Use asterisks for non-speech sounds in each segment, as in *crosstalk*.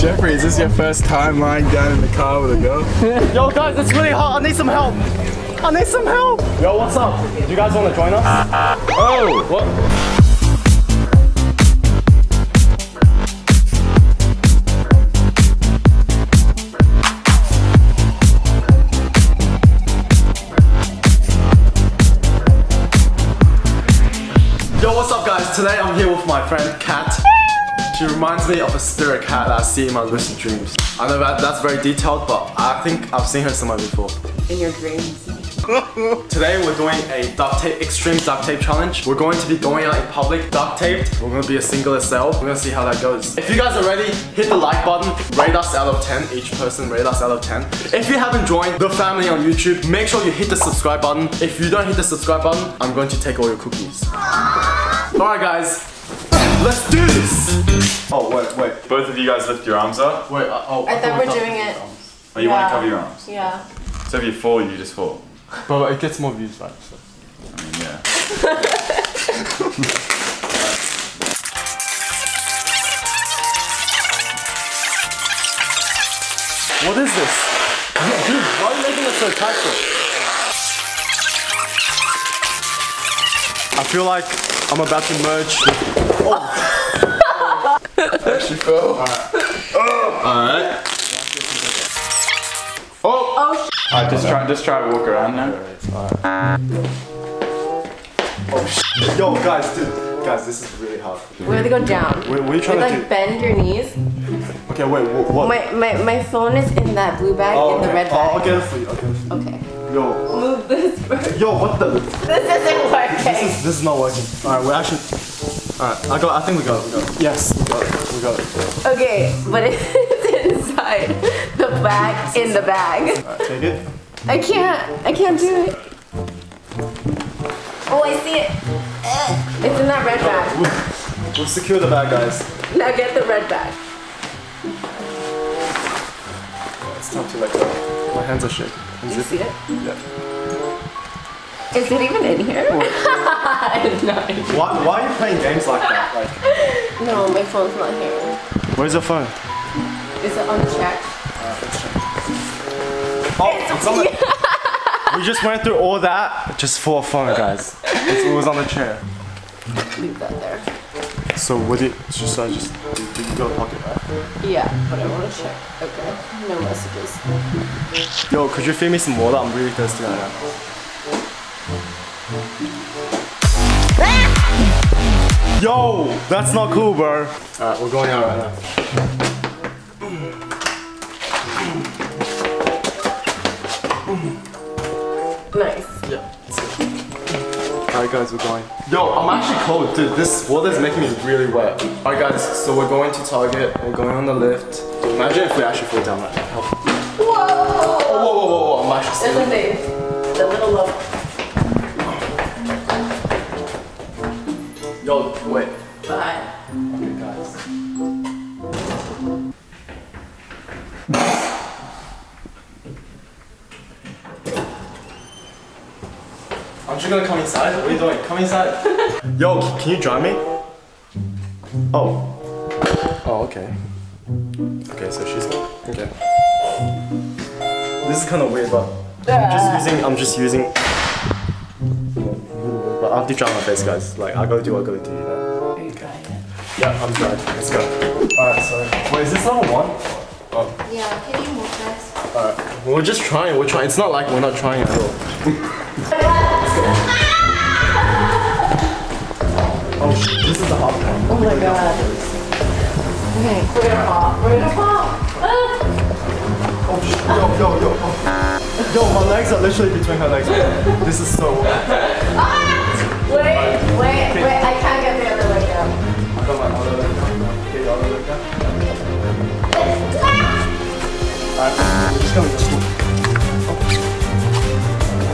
Jeffrey, is this your first time lying down in the car with a girl? *laughs* Yo, guys, it's really hot. I need some help. I need some help. Yo, what's up? Do you guys want to join us? Oh, what? Yo, what's up guys? Today I'm here with my friend Kat. She reminds me of a spirit cat that I see in my lucid dreams. I know that that's very detailed, but I think I've seen her somewhere before. in your dreams. *laughs* Today we're doing a duct tape, extreme duct tape challenge. We're going to be going out in public, duct taped. We're gonna be a singular cell. We're gonna see how that goes. If you guys are ready, hit the like button, rate us out of 10. Each person rate us out of 10. If you haven't joined the family on YouTube, make sure you hit the subscribe button. If you don't hit the subscribe button, I'm going to take all your cookies. Alright guys, let's do this! Oh wait, wait, Both of you guys lift your arms up. wait, uh, oh. I thought we we're doing it. Oh, you want to cover your arms. Yeah. So if you fall, you just fall. But it gets more views, right? So. I mean, yeah. What is this? Dude, why are you making it so tight feel like I'm about to merge. Oh. She fell. Alright. Oh! Alright. Oh, Oh sh- Alright, just try, just try to walk around now. Oh, yo, guys, dude. Guys, this is really hard. we have to go down. Wait, what are you trying You, to like do? bend your knees. Okay, wait, what? what? My, my my phone is in that blue bag oh, in the okay. red Oh, I'll bag. get it for you. I'll get it for you. Okay. Yo, Move this first. yo, what the? This isn't working. This is, this is not working. Alright, we're actually. Alright, I got. I think we got it. We got it. Yes, we got it. We got it. Okay, but it's inside the bag in the bag. Alright, take it. I can't. I can't do it. Oh, I see it. It's in that red bag. We've, we've secured the bag, guys. Now get the red bag. It's time to let go. My hands are shaking. Is You it? see it? Yeah. Is it even in here? it's not. in here. Why, why are you playing games like that? Like, No, my phone's not here. where's your phone? Is it unchecked? Oh, it's on the. *laughs* we just went through all that just for fun, guys. It's, it was on the chair. Leave that there. So what did just I just did, did you go to pocket right? Yeah, but I want to check. Okay, no messages. Yo, could you feed me some water? I'm really thirsty right now. Yo, that's not cool, bro. Alright, we're going out right now. Nice. Yeah. Alright guys, we're going. Yo, I'm actually cold, dude. This water is making me really wet. Alright guys, so we're going to Target. We're going on the lift. Imagine if we actually fall down right now. Whoa! Oh, whoa, whoa, whoa, whoa, I'm actually It's a sitting. thing. The little low. Yo, wait. Bye. Okay, guys. Aren't you gonna come inside? What are you doing? Come inside. Yo, can you drive me? Oh. Oh, okay. Okay, so she's okay. This is kind of weird, but I'm just using. I'm just using. But I have to dry my face, guys. Like I gotta do what I gotta do. You know? Are you trying it? Yeah, I'm dry. Let's go. Alright, so wait, is this level one? Oh, Yeah, can you move this? alright. We're just trying. We're trying. It's not like we're not trying at all. *laughs* Oh, this is the hot part. Oh my god. Okay, we're gonna pop. We're gonna pop. Ah. Oh, yo, yo, yo. Oh. Yo, my legs are literally between her legs. This is so. Wait, wait. I can't get the other leg down. I got my other leg down. Okay, the other leg down. Alright, we're just gonna go slow. Oh.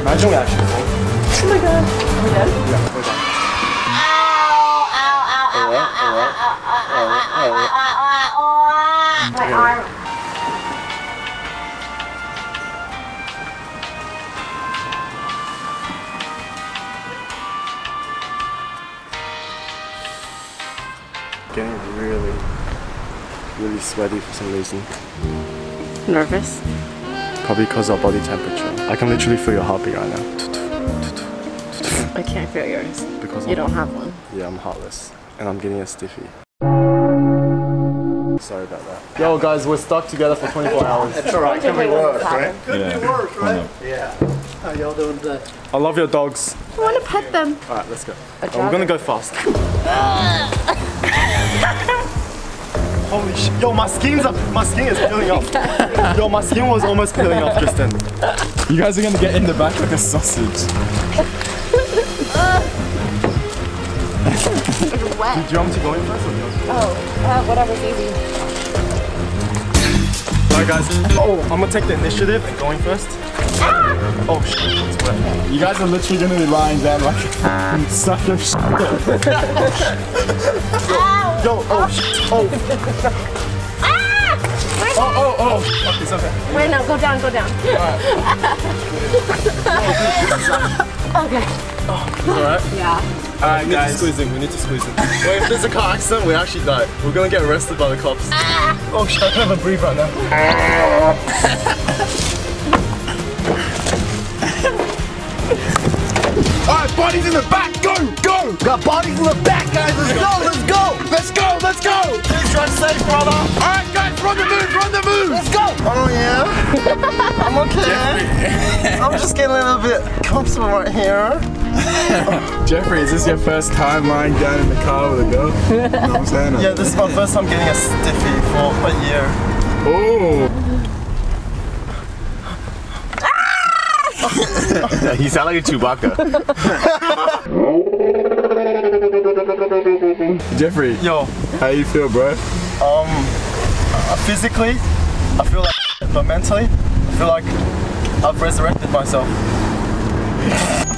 Imagine we actually fall. Oh my god. Are we done? Yeah, we're done. My arm. Getting really. really sweaty for some reason. Nervous? Probably because of body temperature. I can literally feel your heartbeat right now. I can't feel yours. Because You I'm, don't have one. Yeah, I'm heartless. And I'm getting a stiffy. Sorry about that. Yo guys, we're stuck together for 24 hours. *laughs* It's alright, can we work, right? Yeah. I love your dogs. I want to pet them. Alright, let's go. A Oh, we're gonna go fast. *laughs* Holy shit. Yo, my skin's up. My skin is peeling off. *laughs* Yo, my skin was almost peeling off just then. You guys are gonna get in the back like a sausage. *laughs* It's wet. Do you want me to go in first or you? Oh, uh, whatever's easy. Alright guys. Oh, I'm gonna take the initiative and going first. Oh shit, it's wet. You guys are literally gonna be lying down like a sack of shit. Yo, oh, oh shit. Oh, ah! oh, oh, oh. Fuck, it's okay. Wait, no, go down, go down. *laughs* okay. Alright. Yeah. Alright, we need to squeeze in. We need to squeeze in. Wait, if there's a car accident, we actually die. We're gonna get arrested by the cops. Ah. Oh shit, I can't even breathe right now. *laughs* bodies in the back, go, go! Got bodies in the back, guys, let's go, let's go! Let's go, let's go! Please drive safe, brother. Alright guys, run the move, run the move! Let's go! Oh yeah? I'm okay. I'm just getting a little bit comfortable right here. *laughs* Jeffrey, is this your first time lying down in the car with a girl? *laughs* You know what I'm saying? Yeah, this is my first time getting a stiffy for a year. Oh! *laughs* You sound like a Chewbacca. Jeffrey, Yo, how you feel, bro? um, uh, physically, I feel like, but mentally, I feel like I've resurrected myself.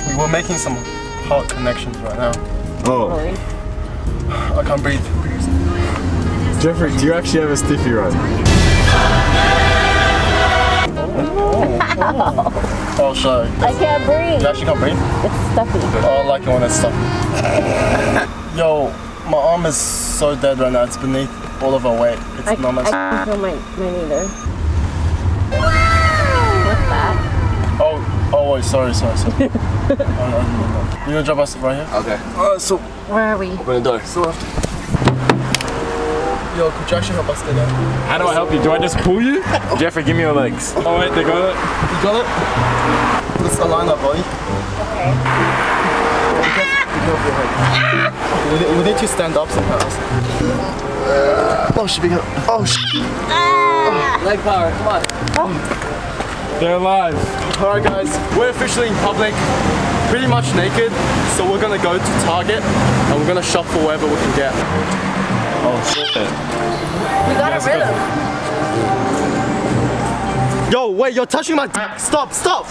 we were making some heart connections right now. Oh, I can't breathe. Jeffrey, do you actually have a stiffy right? Oh, shy. I can't breathe. You actually can't breathe? It's stuffy. Oh, I like it when it's stuff. Yo, my arm is so dead right now. It's beneath all of our weight. It's I, not much. I can't feel my, mine either. What's that? Oh, oh, wait, sorry, sorry, sorry. *laughs* oh, no, no, no. You gonna drop us right here? Okay. Uh, so, Where are we? Open the door. so left. Yo, could you actually help us get down? How do I help you? Do I just pull you? Jeffrey, give me your legs. Oh wait, they got it. You got it? Let's align our body. Okay. We need, we need to stand up somehow. Oh, shit, we got. Oh, shit. Ah. Leg power, come on. Oh. They're alive. Alright, guys, we're officially in public, pretty much naked. So we're gonna go to Target and we're gonna shop for whatever we can get. Oh shit. We got a rhythm. Yo, wait, you're touching my dick. Stop, stop. *laughs*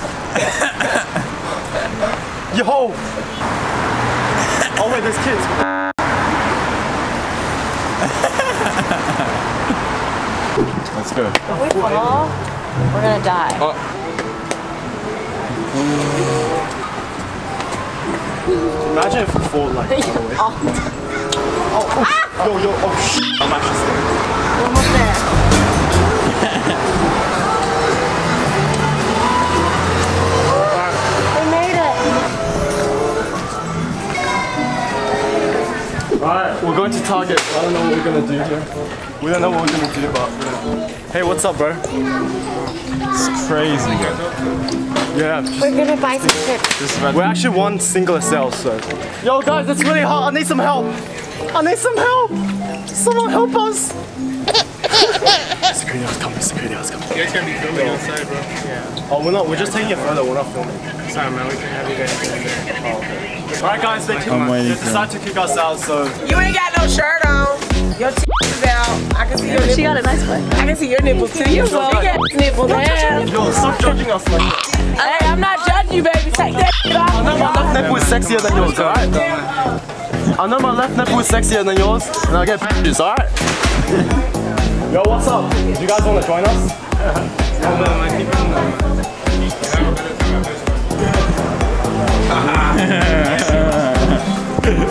Yo. Oh, wait, there's kids. Let's go. If we fall, we're gonna die. Oh. Imagine if we fall like *laughs* all the way. Oh, oh, yo, yo, oh, oh shit. I'm actually scared. We're almost there. we made it. Alright, we're going to Target. I don't know what we're gonna do here. We don't know what we're gonna do, but. Hey, what's up, bro? It's crazy. Yeah. We're gonna buy some chips. We're actually one single cell, so. Yo, guys, it's really hot. I need some help. I need some help. Someone help us. security was coming. Security was coming. You guys gonna be filming outside, bro? Oh, we're not. We're just taking a photo. We're not filming. Sorry, man. We can have you guys in there. Oh, All right, guys. They, kick, I'm waiting they decided to kick us out, so. You ain't got no shirt on. Your t is out. I can see your nipples. She got a nice one. I can see your nipples too. You well, you got nipples there. Yo, stop judging us like. Hey, I'm not judging you, baby. Take that off. my left nipple is sexier than yours, alright? I know my left nipple is sexier than yours, and I get pictures, alright? *laughs* Yo, what's up? Do you guys want to join us?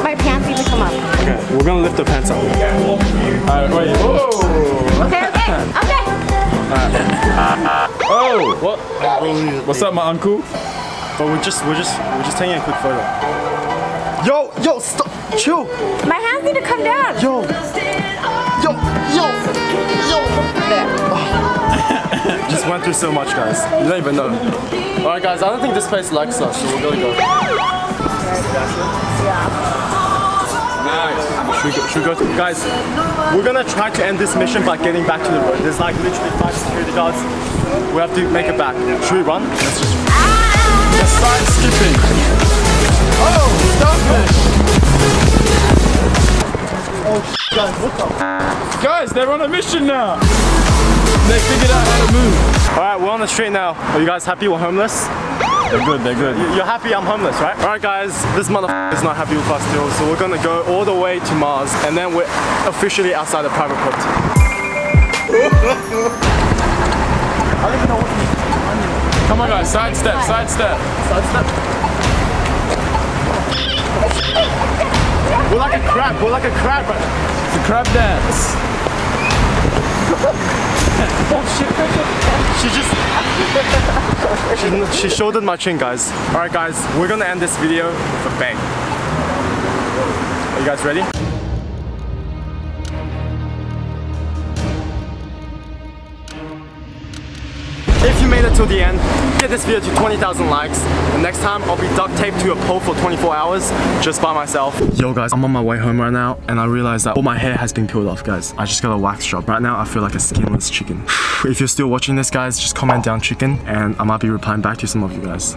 My pants even come up. Okay, we're gonna lift the pants up. Alright, wait. Whoa! Okay, okay, okay. Oh! What? What's up, my uncle? But we're just, we're just, we're just taking a quick photo. Yo, yo, stop, chill. My hands need to come down. Yo, yo, yo, yo. *laughs* just went through so much, guys. You don't even know. Alright, guys, I don't think this place likes us, so we're gonna go. Nice. Should we, go, should we go through? Guys, we're gonna try to end this mission by getting back to the road. There's like literally five security guards. We have to make it back. Should we run? Let's just. Ah! Side skipping. Oh, Oh, guys, what's up? Guys, they're on a mission now. They figured out how to move. Alright, we're on the street now. Are you guys happy we're homeless? They're good, they're good. You're happy I'm homeless, right? Alright guys, this motherfucker is not happy with us still, so we're gonna go all the way to Mars and then we're officially outside the private property. Come on, guys, side step, side step. We're like a crab, we're like a crab right now. The crab dance. Oh shit. She just... she, she shouldered my chin, guys. Alright guys, we're gonna end this video with a bang. Are you guys ready? It till the end, get this video to 20,000 likes. And next time, I'll be duct taped to a pole for 24 hours just by myself. Yo guys, I'm on my way home right now and I realized that all my hair has been peeled off guys. I just got a wax job. Right now, I feel like a skinless chicken. *sighs* if you're still watching this guys, just comment down chicken and I might be replying back to some of you guys.